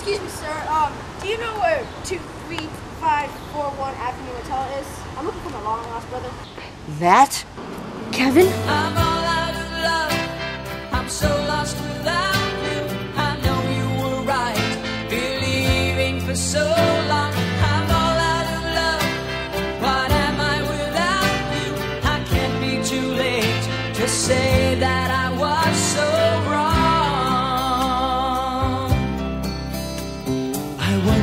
Excuse me, sir. Um, do you know where 23541 Avenue Hotel is? I'm looking for my long lost brother. That? Kevin?